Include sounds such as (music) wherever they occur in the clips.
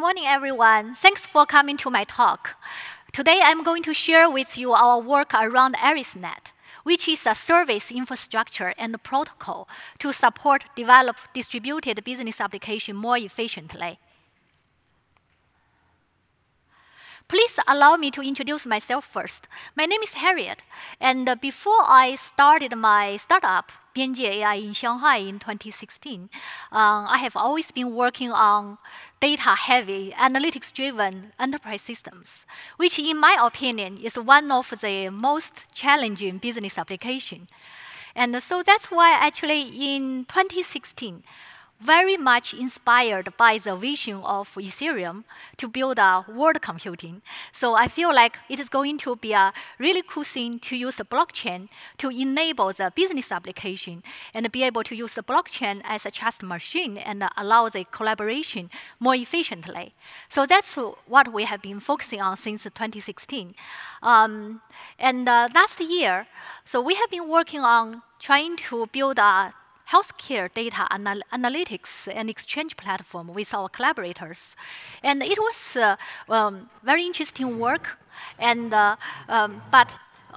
Good morning, everyone. Thanks for coming to my talk. Today, I'm going to share with you our work around IRISnet, which is a service infrastructure and protocol to support develop distributed business application more efficiently. Please allow me to introduce myself first. My name is Harriet, and before I started my startup, Bianjie AI in Shanghai in 2016. Um, I have always been working on data-heavy, analytics-driven enterprise systems, which in my opinion is one of the most challenging business applications. And so that's why actually in 2016, very much inspired by the vision of Ethereum to build a world computing. So I feel like it is going to be a really cool thing to use a blockchain to enable the business application and be able to use the blockchain as a trust machine and allow the collaboration more efficiently. So that's what we have been focusing on since 2016. Um, and uh, last year, so we have been working on trying to build a healthcare data anal analytics and exchange platform with our collaborators. And it was uh, um, very interesting work. And, uh, um, but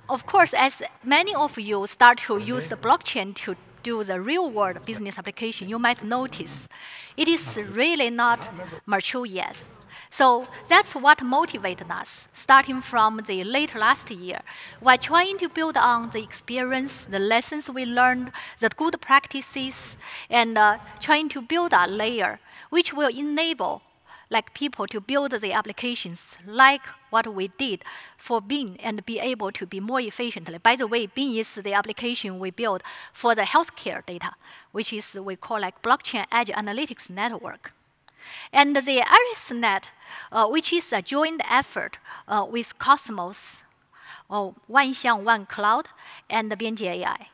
of course, as many of you start to use the blockchain to do the real world business application, you might notice it is really not mature yet. So that's what motivated us, starting from the late last year. We're trying to build on the experience, the lessons we learned, the good practices, and uh, trying to build a layer which will enable like people to build the applications like what we did for BEAN and be able to be more efficiently. By the way, BEAN is the application we built for the healthcare data, which is we call like blockchain edge analytics network. And the IRISnet, uh, which is a joint effort uh, with Cosmos, Wanxiang Wancloud, and Bianjie AI.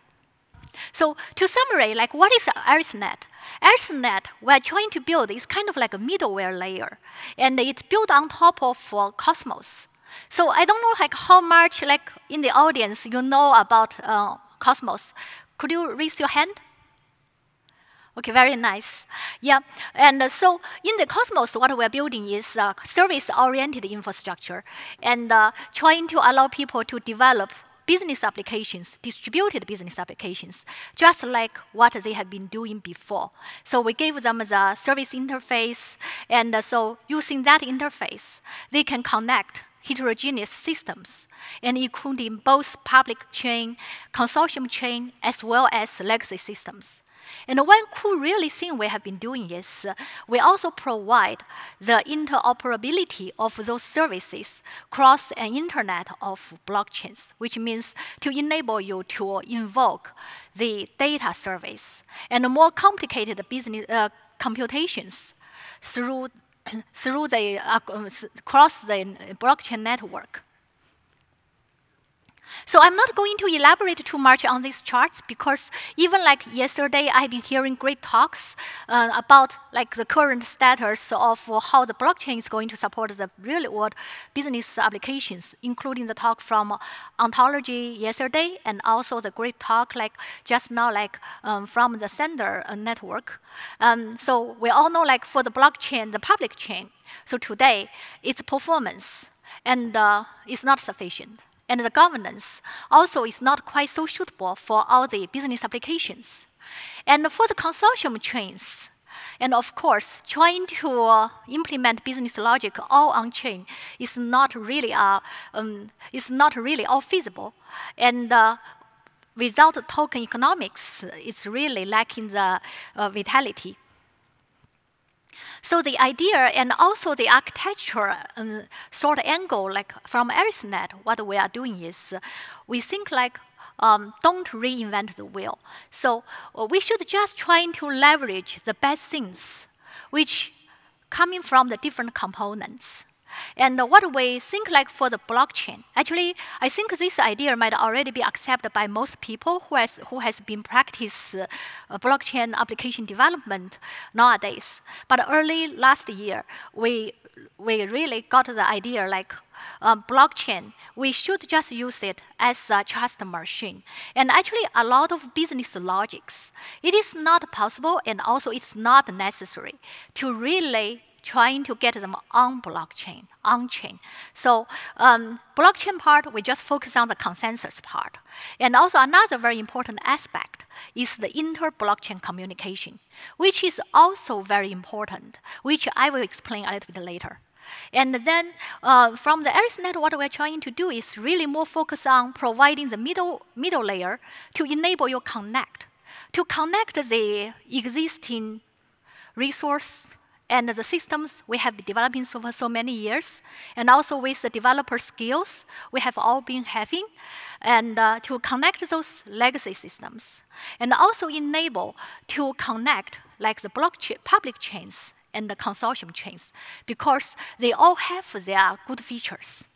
So to summarize, like what is IRISnet? IRISnet, we're trying to build is kind of like a middleware layer, and it's built on top of uh, Cosmos. So I don't know like how much like in the audience you know about uh, Cosmos. Could you raise your hand? Okay, very nice. Yeah, and uh, so in the Cosmos, what we're building is uh, service-oriented infrastructure and uh, trying to allow people to develop business applications, distributed business applications, just like what they have been doing before. So we gave them the service interface, and uh, so using that interface, they can connect heterogeneous systems, and including both public chain, consortium chain, as well as legacy systems. And one cool really thing we have been doing is uh, we also provide the interoperability of those services across an internet of blockchains, which means to enable you to invoke the data service and more complicated business uh, computations through, (clears throat) through the, uh, across the blockchain network. So I'm not going to elaborate too much on these charts because even like yesterday, I've been hearing great talks uh, about like the current status of how the blockchain is going to support the real world business applications, including the talk from Ontology yesterday and also the great talk like just now like um, from the Sender uh, network. Um, so we all know like for the blockchain, the public chain, so today its performance and uh, it's not sufficient and the governance also is not quite so suitable for all the business applications. And for the consortium chains, and of course, trying to uh, implement business logic all on chain is not really uh, um, is not really all feasible. And uh, without token economics, it's really lacking the uh, vitality. So the idea and also the architecture um, sort of angle, like from IRISnet, what we are doing is we think like um, don't reinvent the wheel. So uh, we should just try to leverage the best things, which coming from the different components. And what we think like for the blockchain, actually, I think this idea might already be accepted by most people who has, who has been practice uh, blockchain application development nowadays. But early last year, we, we really got the idea like um, blockchain, we should just use it as a trust machine. And actually, a lot of business logics, it is not possible and also it's not necessary to really trying to get them on blockchain, on chain. So um, blockchain part, we just focus on the consensus part. And also another very important aspect is the inter-blockchain communication, which is also very important, which I will explain a little bit later. And then uh, from the IRISnet, what we're trying to do is really more focus on providing the middle, middle layer to enable your connect, to connect the existing resource and the systems we have been developing for so many years, and also with the developer skills we have all been having, and uh, to connect those legacy systems, and also enable to connect like the blockchain public chains and the consortium chains. Because they all have their good features.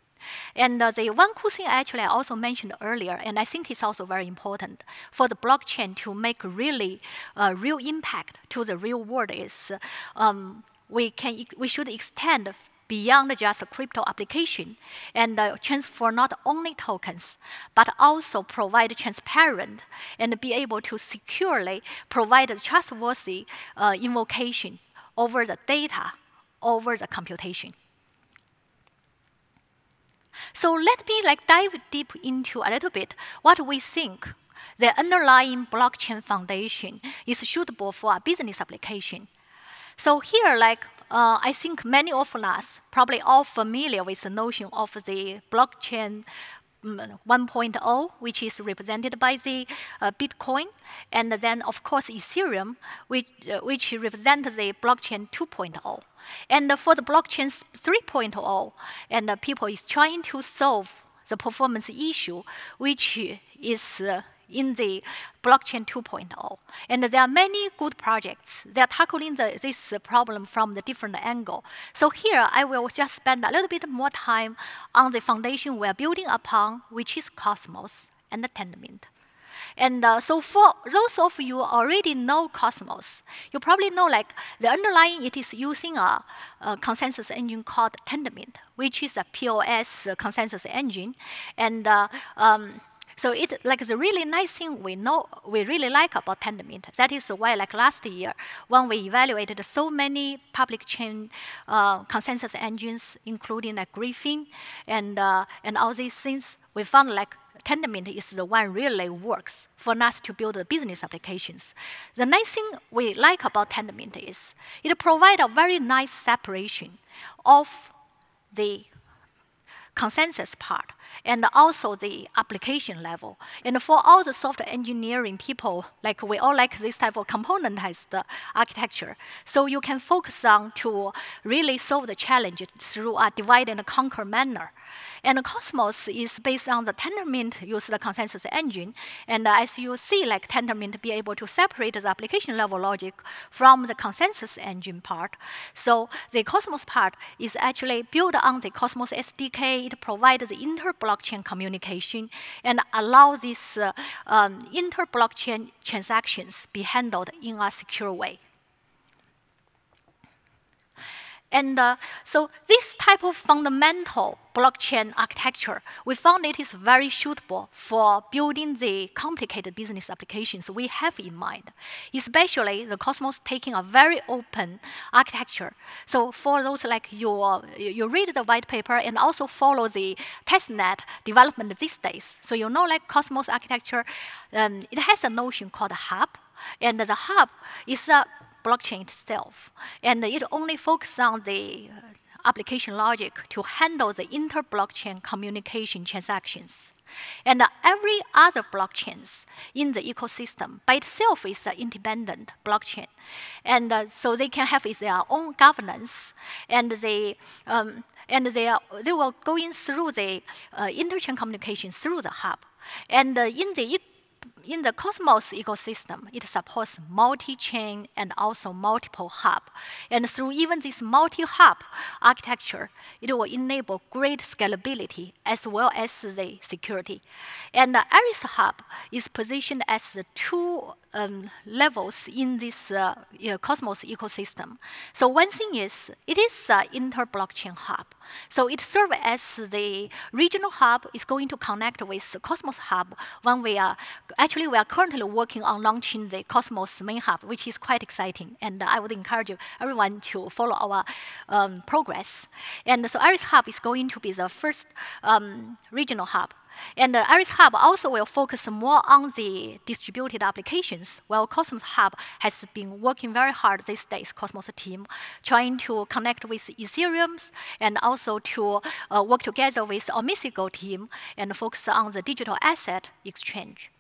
And uh, the one cool thing actually I also mentioned earlier, and I think it's also very important for the blockchain to make really uh, real impact to the real world is um, we can we should extend beyond just a crypto application and uh, transfer not only tokens, but also provide transparent and be able to securely provide trustworthy uh, invocation over the data, over the computation. So let me like dive deep into a little bit what we think the underlying blockchain foundation is suitable for a business application. So here, like uh, I think many of us probably all familiar with the notion of the blockchain 1.0, which is represented by the uh, Bitcoin, and then of course Ethereum, which, uh, which represents the blockchain 2.0. And for the blockchain 3.0, and uh, people is trying to solve the performance issue, which is uh, in the blockchain 2.0. And there are many good projects that are tackling the, this problem from the different angle. So here I will just spend a little bit more time on the foundation we're building upon, which is Cosmos and the Tendermint. And uh, so for those of you already know Cosmos, you probably know like the underlying it is using a, a consensus engine called Tendermint, which is a POS consensus engine. And uh, um, so it's like the really nice thing we know, we really like about Tendermint. That is why, like last year, when we evaluated so many public chain uh, consensus engines, including like Graphene and uh, and all these things, we found like Tendermint is the one really works for us to build the business applications. The nice thing we like about Tendermint is it provides a very nice separation of the consensus part and also the application level. And for all the software engineering people, like we all like this type of componentized architecture. So you can focus on to really solve the challenge through a divide and conquer manner. And Cosmos is based on the Tendermint use the consensus engine. And as you see, like Tendermint be able to separate the application level logic from the consensus engine part. So the Cosmos part is actually built on the Cosmos SDK. It provides the inter-blockchain communication and allows these uh, um, inter-blockchain transactions be handled in a secure way. And uh, so this type of fundamental blockchain architecture, we found it is very suitable for building the complicated business applications we have in mind, especially the Cosmos taking a very open architecture. So for those like you, you read the white paper and also follow the testnet development these days. So you know like Cosmos architecture, um, it has a notion called a hub, and the hub is a blockchain itself. And it only focuses on the uh, application logic to handle the inter-blockchain communication transactions. And every other blockchains in the ecosystem by itself is an independent blockchain. And uh, so they can have their own governance and they, um, and they, are, they will go in through the uh, interchain communication through the hub. And uh, in the in the Cosmos ecosystem, it supports multi-chain and also multiple hub. And through even this multi-hub architecture, it will enable great scalability as well as the security. And the Iris Hub is positioned as the two um, levels in this uh, Cosmos ecosystem. So one thing is, it is an inter-blockchain hub. So it serves as the regional hub is going to connect with the Cosmos hub when we are actually actually, we are currently working on launching the Cosmos main hub, which is quite exciting. And I would encourage everyone to follow our um, progress. And so Iris Hub is going to be the first um, regional hub and the Iris Hub also will focus more on the distributed applications, while Cosmos Hub has been working very hard these days, Cosmos team, trying to connect with Ethereum and also to uh, work together with Omisego team and focus on the digital asset exchange.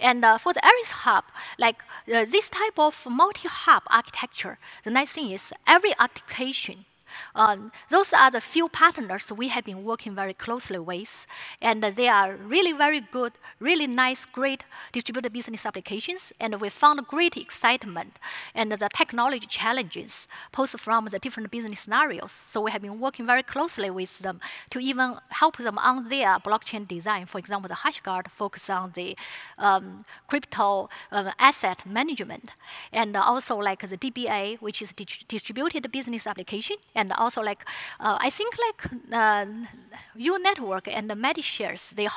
And uh, for the Iris Hub, like uh, this type of multi-hub architecture, the nice thing is every application um, those are the few partners we have been working very closely with, and they are really very good, really nice, great distributed business applications, and we found great excitement and the technology challenges posed from the different business scenarios. So we have been working very closely with them to even help them on their blockchain design. For example, the HashGuard focus on the um, crypto uh, asset management, and also like the DBA, which is distributed business application, and and also like uh, I think like uh, U Network and the MediShares, they,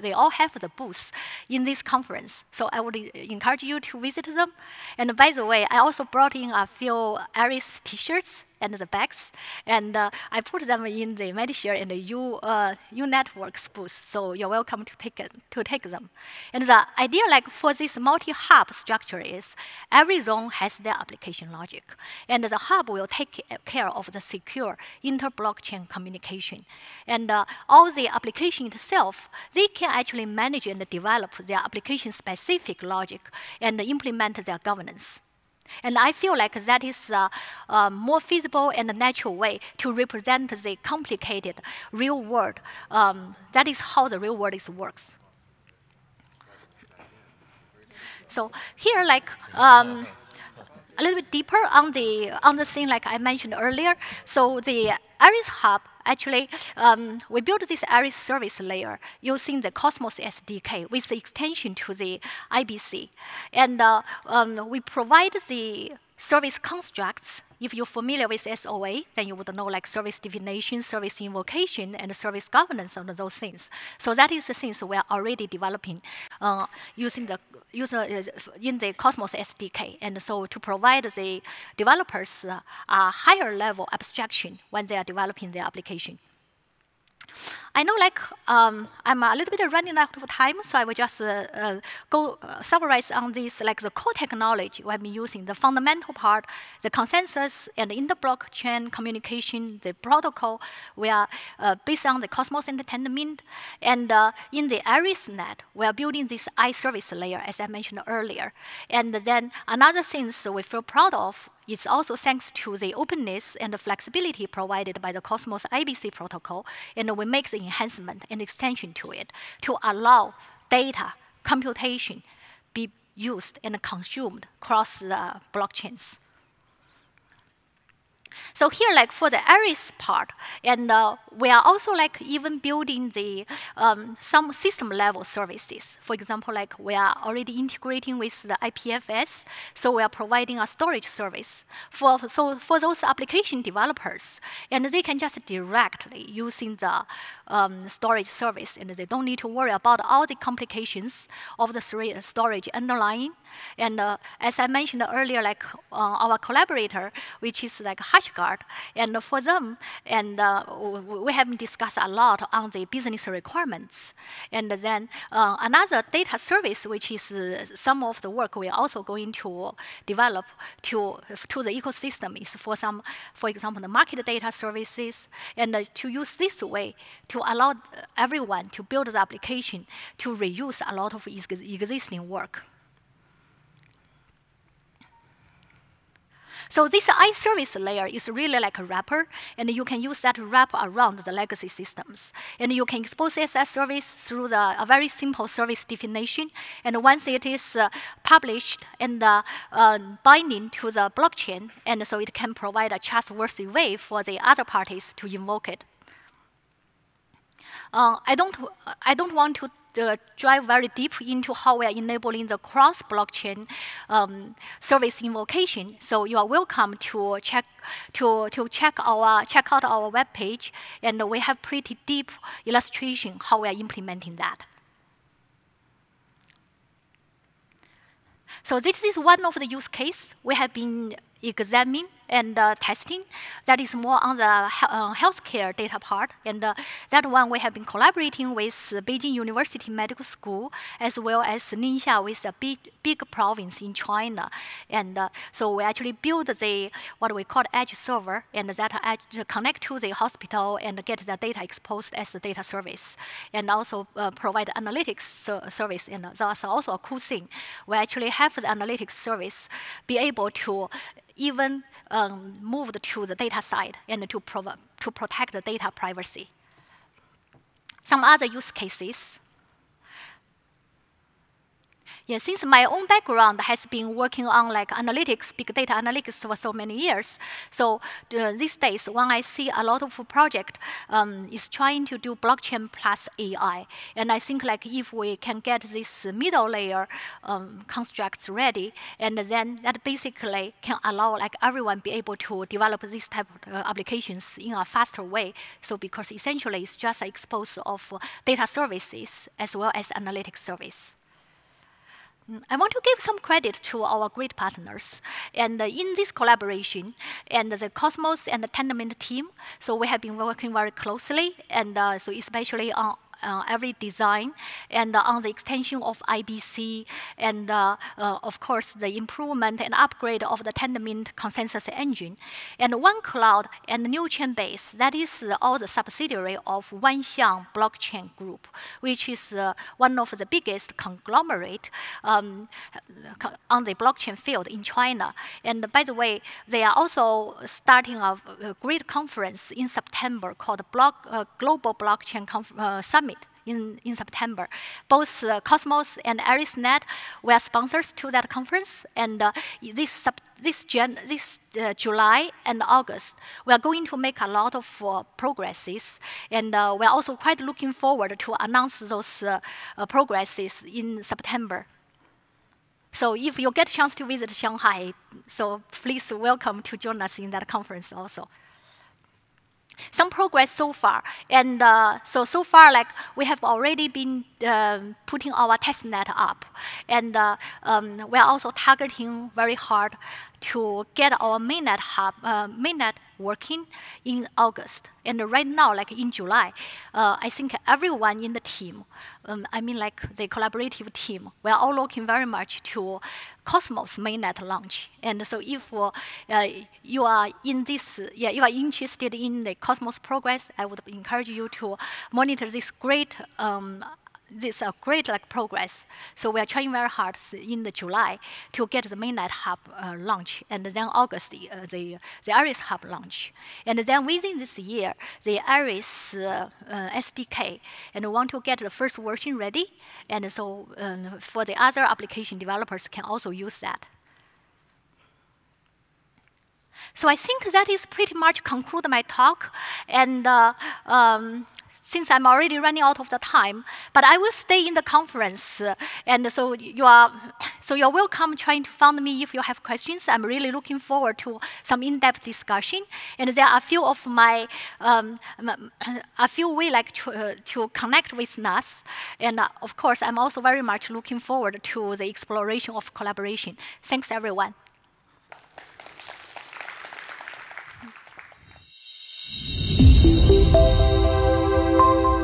they all have the booth in this conference. So I would encourage you to visit them. And by the way, I also brought in a few Iris t-shirts and the bags, and uh, I put them in the MediShare and the U, uh, U Networks booth, so you're welcome to take, it, to take them. And the idea like for this multi-hub structure is every zone has their application logic, and the hub will take care of the secure inter-blockchain communication. And uh, all the application itself, they can actually manage and develop their application-specific logic and implement their governance. And I feel like that is a, a, more feasible and natural way to represent the complicated real world. Um, that is how the real world is works. So here, like um, a little bit deeper on the on the thing, like I mentioned earlier. So the Iris Hub actually, um, we built this Iris service layer using the Cosmos SDK with the extension to the IBC. And uh, um, we provide the service constructs. If you're familiar with SOA, then you would know like service definition, service invocation, and service governance and those things. So that is the things we are already developing uh, using the user uh, in the Cosmos SDK. And so to provide the developers uh, a higher level abstraction when they are developing their application. I know like um, I'm a little bit running out of time, so I will just uh, uh, go uh, summarize on this, like the core technology we have been using, the fundamental part, the consensus and in the blockchain communication, the protocol, we are uh, based on the Cosmos and Tendermint. And uh, in the IrisNet, we are building this iService layer, as I mentioned earlier. And then another thing we feel proud of it's also thanks to the openness and the flexibility provided by the Cosmos IBC protocol, and we make the enhancement and extension to it to allow data computation be used and consumed across the blockchains. So here, like for the Iris part, and uh, we are also like even building the um, some system level services. For example, like we are already integrating with the IPFS, so we are providing a storage service for so for those application developers, and they can just directly using the um, storage service, and they don't need to worry about all the complications of the storage underlying. And uh, as I mentioned earlier, like uh, our collaborator, which is like HashGuard, and for them, and uh, we have discussed a lot on the business requirements. And then uh, another data service, which is uh, some of the work we are also going to develop to to the ecosystem, is for some, for example, the market data services, and uh, to use this way to allow everyone to build the application to reuse a lot of existing work. So this iService layer is really like a wrapper, and you can use that wrap around the legacy systems. And you can expose SS service through the, a very simple service definition. And once it is uh, published and uh, uh, binding to the blockchain, and so it can provide a trustworthy way for the other parties to invoke it. Uh, I don't I don't want to uh, drive very deep into how we are enabling the cross-blockchain um, service invocation. So you are welcome to check to to check our check out our web page, and we have pretty deep illustration how we are implementing that. So this is one of the use case we have been examining and uh, testing. That is more on the uh, healthcare data part. And uh, that one we have been collaborating with Beijing University Medical School as well as Ningxia with a big, big province in China. And uh, so we actually build the, what we call edge server, and that edge connect to the hospital and get the data exposed as a data service. And also uh, provide analytics service. And that's also a cool thing. We actually have the analytics service be able to even um, moved to the data side and to, to protect the data privacy. Some other use cases yeah, since my own background has been working on like analytics, big data analytics for so many years, so uh, these days when I see a lot of project um, is trying to do blockchain plus AI, and I think like if we can get this middle layer um, constructs ready, and then that basically can allow like everyone be able to develop this type of uh, applications in a faster way. So because essentially it's just exposed of data services as well as analytics service. I want to give some credit to our great partners. And uh, in this collaboration, and the Cosmos and the Tendermint team, so we have been working very closely, and uh, so especially on uh, every design, and uh, on the extension of IBC, and uh, uh, of course the improvement and upgrade of the Tendermint consensus engine, and Wancloud and New Chain Base. That is all the subsidiary of Wanxiang Blockchain Group, which is uh, one of the biggest conglomerate um, on the blockchain field in China. And by the way, they are also starting a, a great conference in September called Block, uh, Global Blockchain Conf Summit in, in September. Both uh, Cosmos and IRISnet were sponsors to that conference, and uh, this, this, this uh, July and August, we are going to make a lot of uh, progresses, and uh, we are also quite looking forward to announce those uh, progresses in September. So if you get a chance to visit Shanghai, so please welcome to join us in that conference also some progress so far. And uh, so, so far, like, we have already been uh, putting our test net up. And uh, um, we're also targeting very hard to get our mainnet hub, uh, mainnet working in August. And right now, like in July, uh, I think everyone in the team, um, I mean like the collaborative team, we're all looking very much to Cosmos mainnet launch. And so if uh, you are in this, yeah, you are interested in the Cosmos progress, I would encourage you to monitor this great um, this a great like progress. So we are trying very hard in the July to get the mainnet hub uh, launch, and then August the, uh, the the Iris hub launch, and then within this year the Iris uh, uh SDK, and we want to get the first version ready, and so um, for the other application developers can also use that. So I think that is pretty much conclude my talk, and. Uh, um, since I'm already running out of the time, but I will stay in the conference. And so you are, so you're welcome trying to find me if you have questions. I'm really looking forward to some in-depth discussion. And there are a few of my, um, a few we like to, uh, to connect with NAS. And uh, of course, I'm also very much looking forward to the exploration of collaboration. Thanks, everyone. Música